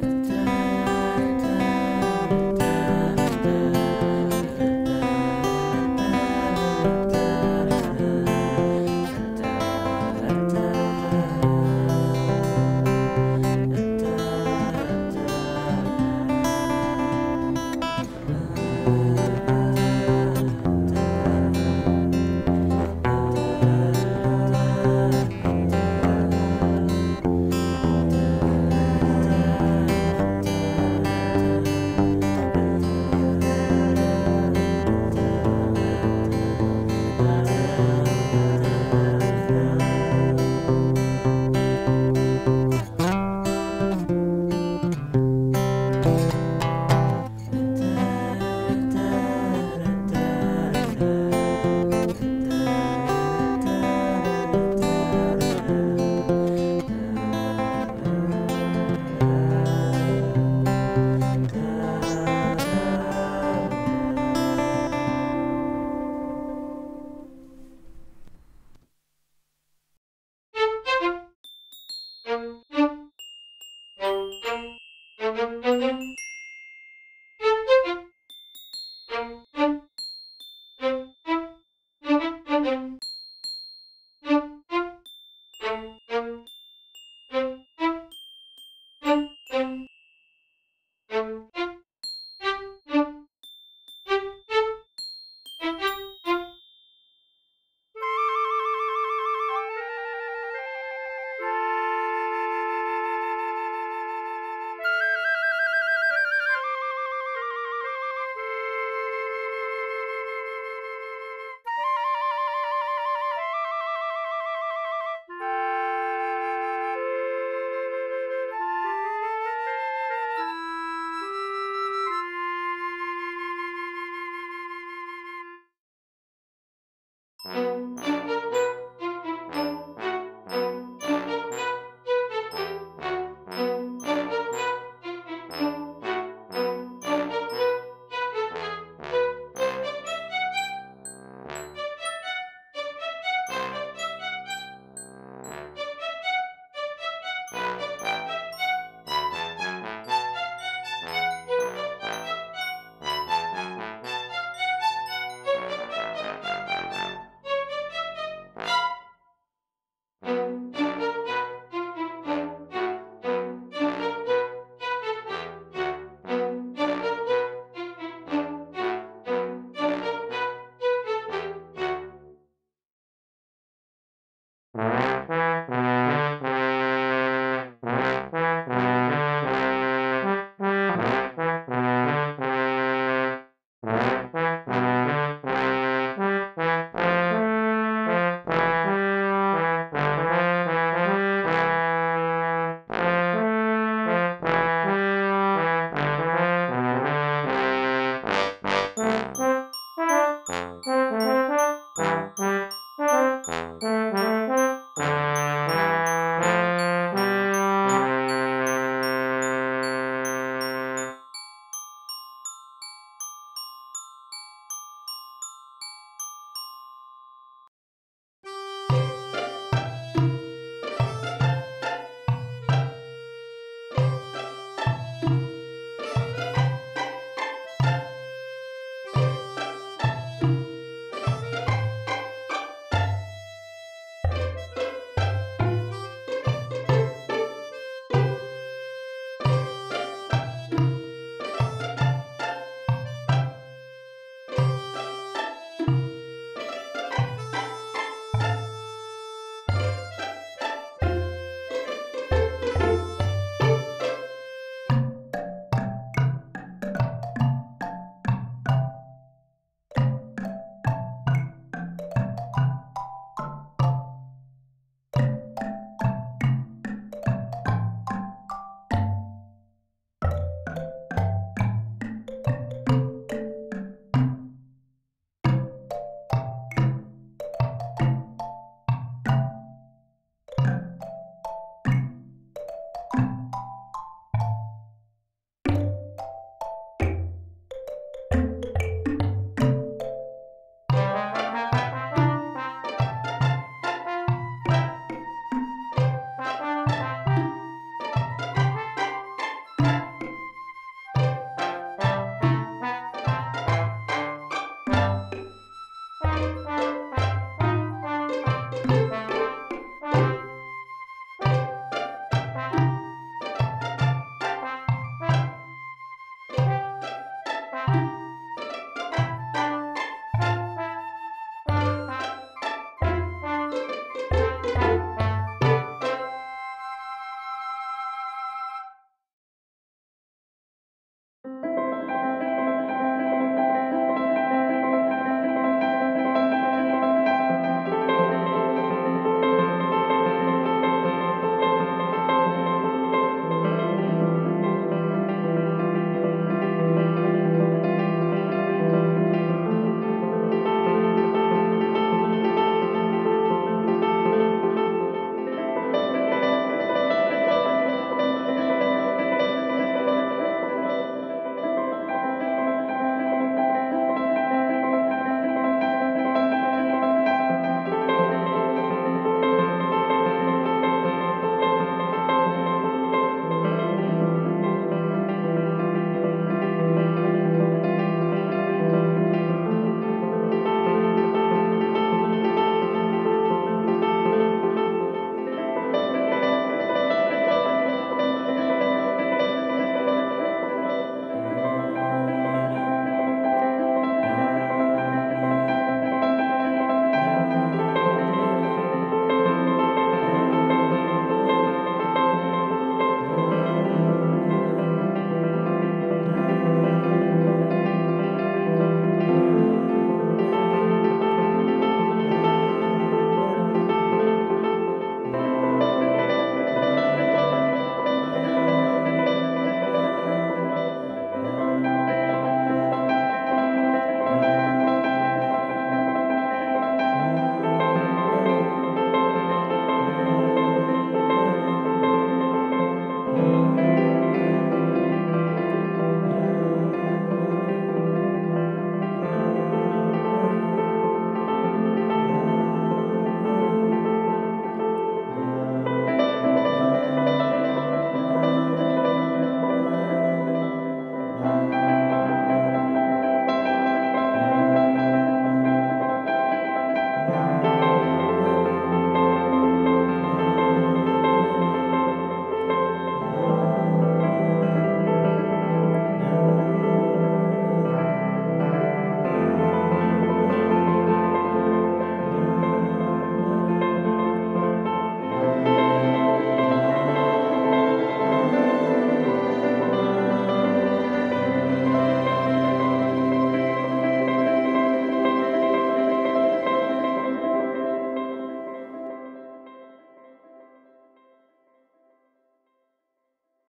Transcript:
Thank uh, Música